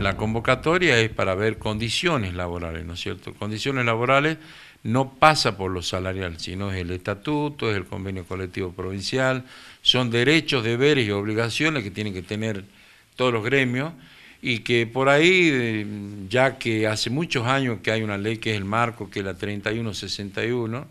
la convocatoria es para ver condiciones laborales, ¿no es cierto? Condiciones laborales no pasa por lo salarial, sino es el estatuto, es el convenio colectivo provincial, son derechos, deberes y obligaciones que tienen que tener todos los gremios y que por ahí, eh, ya que hace muchos años que hay una ley que es el marco, que es la 3161,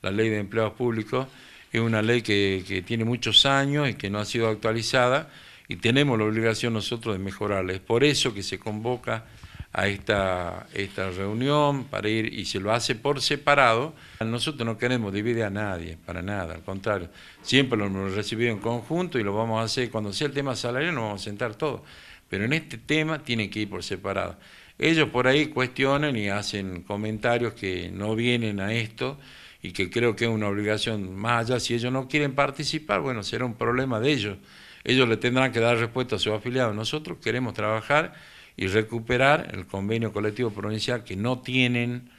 la ley de empleados públicos, es una ley que, que tiene muchos años y que no ha sido actualizada y tenemos la obligación nosotros de mejorarla. Es por eso que se convoca a esta, esta reunión para ir y se lo hace por separado. Nosotros no queremos dividir a nadie, para nada, al contrario, siempre lo hemos recibido en conjunto y lo vamos a hacer, cuando sea el tema salarial nos vamos a sentar todos, pero en este tema tiene que ir por separado. Ellos por ahí cuestionan y hacen comentarios que no vienen a esto y que creo que es una obligación más allá, si ellos no quieren participar, bueno, será un problema de ellos. Ellos le tendrán que dar respuesta a sus afiliados. Nosotros queremos trabajar y recuperar el convenio colectivo provincial que no tienen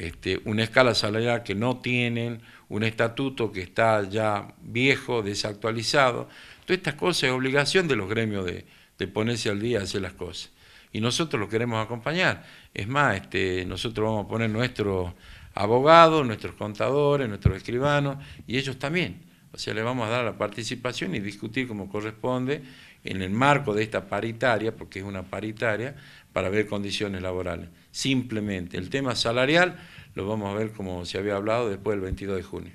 este, una escala salarial que no tienen, un estatuto que está ya viejo, desactualizado. Todas estas cosas es obligación de los gremios de, ponerse al día hacer las cosas. Y nosotros lo queremos acompañar. Es más, este, nosotros vamos a poner nuestros abogados, nuestros contadores, nuestros escribanos, y ellos también. O sea, le vamos a dar la participación y discutir como corresponde en el marco de esta paritaria, porque es una paritaria, para ver condiciones laborales. Simplemente el tema salarial lo vamos a ver como se había hablado después del 22 de junio.